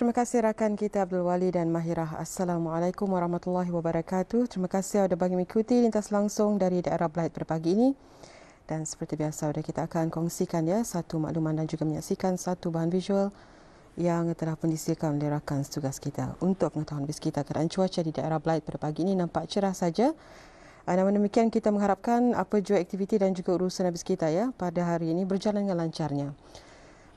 Terima kasih rakan kita Abdul Wali dan Mahirah. Assalamualaikum warahmatullahi wabarakatuh. Terima kasih sudah bagi mengikuti lintas langsung dari daerah Blight pada pagi ini. Dan seperti biasa, sudah kita akan kongsikan ya satu makluman dan juga menyaksikan satu bahan visual yang telah pun disediakan oleh rakan tugas kita. Untuk pengetahuan bis kita, keadaan cuaca di daerah Blight pada pagi ini nampak cerah saja. Ah, namun demikian kita mengharapkan apa jua aktiviti dan juga urusan habis kita ya pada hari ini berjalan dengan lancarnya.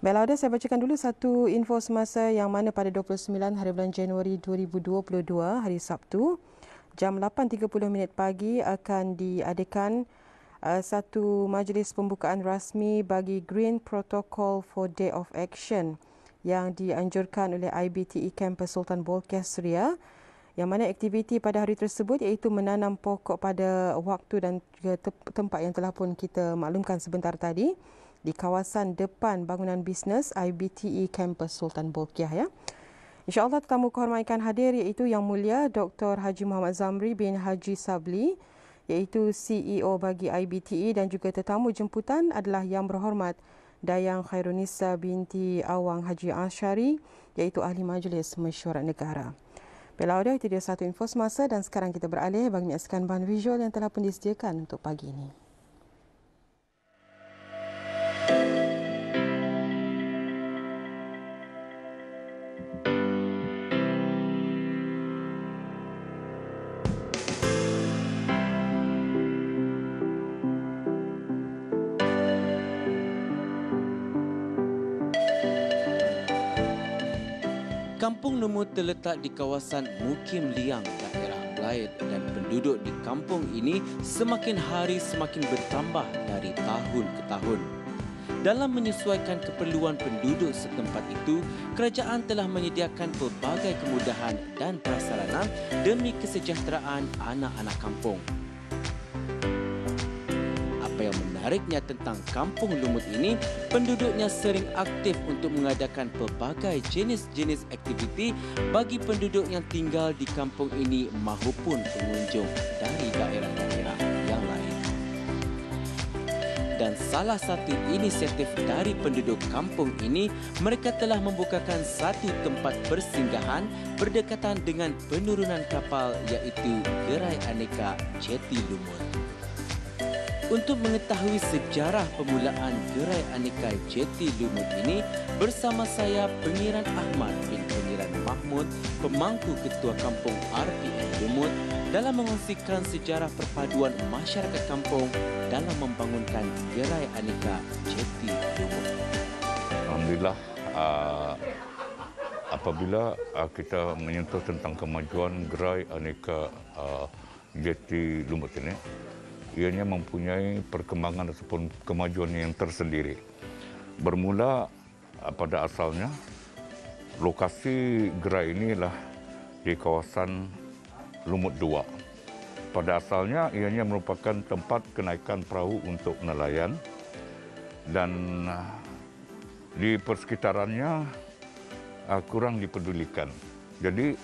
Baiklah, saya bacakan dulu satu info semasa yang mana pada 29 hari bulan Januari 2022 hari Sabtu jam 8.30 minit pagi akan diadakan uh, satu majlis pembukaan rasmi bagi Green Protocol for Day of Action yang dianjurkan oleh IBTE Campus Sultan Bolkiah Suria yang mana aktiviti pada hari tersebut iaitu menanam pokok pada waktu dan juga tempat yang telah pun kita maklumkan sebentar tadi di kawasan depan bangunan bisnes IBTE Campus Sultan Bolkiah ya. InsyaAllah tetamu kehormatan hadir iaitu Yang Mulia Dr. Haji Muhammad Zamri bin Haji Sabli iaitu CEO bagi IBTE dan juga tetamu jemputan adalah Yang Berhormat Dayang Khairunisa binti Awang Haji Ashari iaitu Ahli Majlis Mesyuarat Negara. Bella itu dia satu info semasa dan sekarang kita beralih bagi menyaksikan bahan visual yang telah pun disediakan untuk pagi ini. Kampung Lumut terletak di kawasan Mukim Liang, daerah Blayet dan penduduk di kampung ini semakin hari semakin bertambah dari tahun ke tahun. Dalam menyesuaikan keperluan penduduk setempat itu, kerajaan telah menyediakan pelbagai kemudahan dan prasarana demi kesejahteraan anak-anak kampung menariknya tentang kampung lumut ini, penduduknya sering aktif untuk mengadakan pelbagai jenis-jenis aktiviti bagi penduduk yang tinggal di kampung ini maupun pengunjung dari daerah-daerah yang lain. Dan salah satu inisiatif dari penduduk kampung ini, mereka telah membukakan satu tempat persinggahan berdekatan dengan penurunan kapal iaitu Gerai Aneka Jeti Lumut. Untuk mengetahui sejarah permulaan Gerai Aneka Jeti Lumut ini, bersama saya Pengiran Ahmad bin Pengiran Mahmud, pemangku Ketua Kampung RPN Lumut dalam mengongsikan sejarah perpaduan masyarakat kampung dalam membangunkan Gerai Aneka Jeti Lumut. Alhamdulillah, uh, apabila uh, kita menyentuh tentang kemajuan Gerai Aneka uh, Jeti Lumut ini, ianya mempunyai perkembangan ataupun kemajuan yang tersendiri. Bermula ah, pada asalnya, lokasi gerai ini adalah di kawasan Lumut Dua. Pada asalnya, ianya merupakan tempat kenaikan perahu untuk nelayan dan ah, di persekitarannya ah, kurang dipedulikan. Jadi,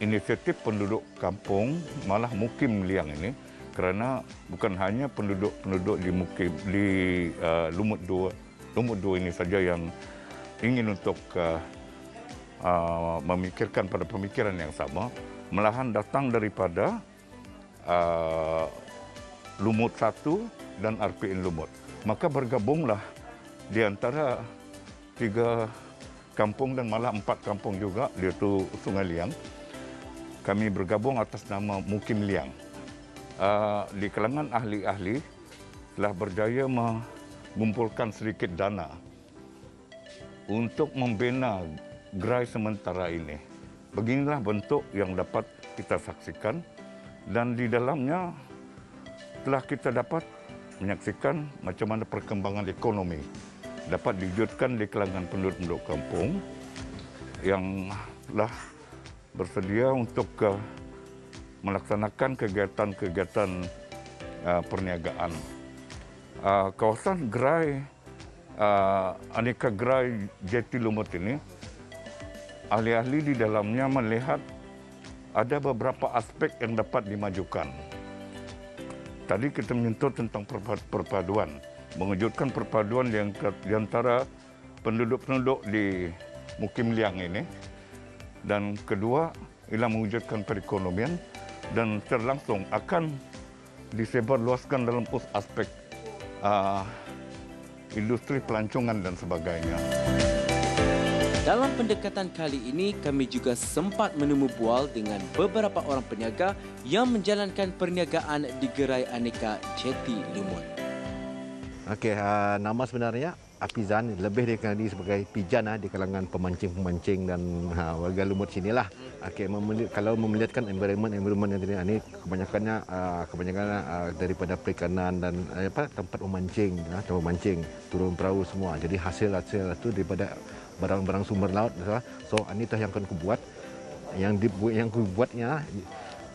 inisiatif penduduk kampung malah mukim liang ini kerana bukan hanya penduduk-penduduk di Mukim di uh, Lumut Dua Lumut Dua ini saja yang ingin untuk uh, uh, memikirkan pada pemikiran yang sama melahan datang daripada uh, Lumut Satu dan RPN Lumut. Maka bergabunglah di antara tiga kampung dan malah empat kampung juga iaitu Sungai Liang. Kami bergabung atas nama Mukim Liang uh, di kalangan ahli-ahli telah berjaya mengumpulkan sedikit dana untuk membina gerai sementara ini. Beginilah bentuk yang dapat kita saksikan dan di dalamnya telah kita dapat menyaksikan macam mana perkembangan ekonomi dapat diwujudkan di kalangan penduduk-penduduk kampung yang telah bersedia untuk uh, melaksanakan kegiatan-kegiatan uh, perniagaan. Uh, kawasan gerai uh, aneka gerai Jeti Lumut ini ahli-ahli di dalamnya melihat ada beberapa aspek yang dapat dimajukan. Tadi kita menyentuh tentang perpaduan, mengejutkan perpaduan yang di antara penduduk-penduduk di Mukim Liang ini Dan kedua, ialah mewujudkan perekonomian dan terlangsung akan disebarluaskan dalam aspek uh, industri pelancongan dan sebagainya. Dalam pendekatan kali ini, kami juga sempat menemu bual dengan beberapa orang peniaga yang menjalankan perniagaan di gerai aneka Jeti Lumut. Okey, uh, nama sebenarnya Apizan lebih dikenali sebagai pijan uh, di kalangan pemancing-pemancing dan uh, warga lumut sinilah. Okey, memeli- kalau memelihatkan environment environment yang ini kebanyakannya uh, kebanyakannya uh, daripada perikanan dan uh, apa tempat memancing, uh, tempat memancing, turun perahu semua. Jadi hasil-hasil itu daripada barang-barang sumber laut. So, ini tu yang akan kubuat. Yang dibuat yang kubuatnya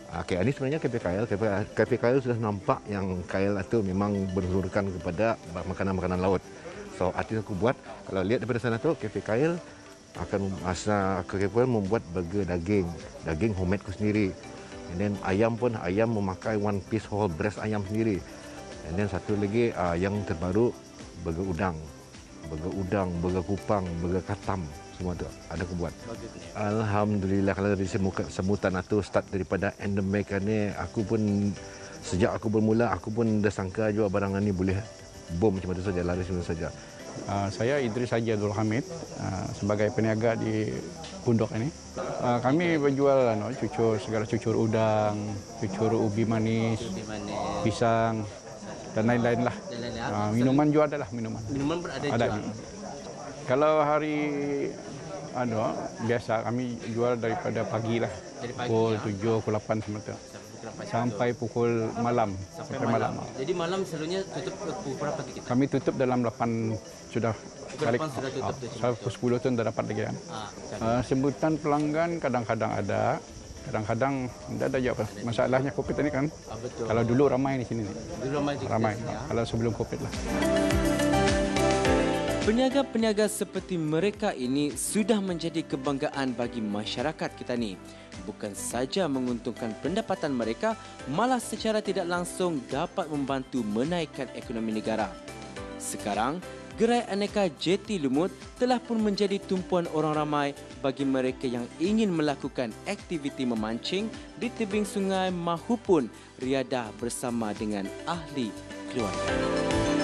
Okey, ini sebenarnya KPKL. KPKL sudah nampak yang KL itu memang berunsurkan kepada makanan-makanan laut. So, artinya aku buat, kalau lihat daripada sana tu, KPKL akan masa KPKL membuat burger daging. Daging homemade ku sendiri. And then ayam pun, ayam memakai one piece whole breast ayam sendiri. And then satu lagi uh, yang terbaru, burger udang. Burger udang, burger kupang, burger katam semua tu ada aku buat. Alhamdulillah kalau dari semutan itu start daripada endemic ni aku pun sejak aku bermula aku pun dah sangka juga barang ni boleh bom macam tu saja laris macam saja. Uh, saya Idris Haji Abdul Hamid uh, sebagai peniaga di pondok ini. Uh, kami menjual ano, cucur segala cucur udang, cucur ubi manis, ubi manis. pisang dan lain-lain lah. Uh, minuman juga ada lah minuman. Minuman pun ada, juga. Kalau hari anu biasa kami jual daripada pagi lah. Dari pagi pukul ya? 7 pukul 8 semua tu. Sampai pukul malam. Sampai, sampai malam. malam. Jadi malam selalunya tutup pukul berapa kita? Kami tutup dalam 8 sudah pukul 8 sudah tutup. Ah, pukul 10 tu dah dapat lagi kan. Ah, uh, sebutan pelanggan kadang-kadang ada. Kadang-kadang tidak ada jawab. Masalahnya COVID ini kan. Ah, betul. Kalau dulu ramai di sini. Dulu ramai Ramai. Ya? Kalau sebelum COVID lah. Peniaga-peniaga seperti mereka ini sudah menjadi kebanggaan bagi masyarakat kita ni. Bukan saja menguntungkan pendapatan mereka, malah secara tidak langsung dapat membantu menaikkan ekonomi negara. Sekarang, gerai aneka Jeti Lumut telah pun menjadi tumpuan orang ramai bagi mereka yang ingin melakukan aktiviti memancing di tebing sungai mahupun riadah bersama dengan ahli keluarga.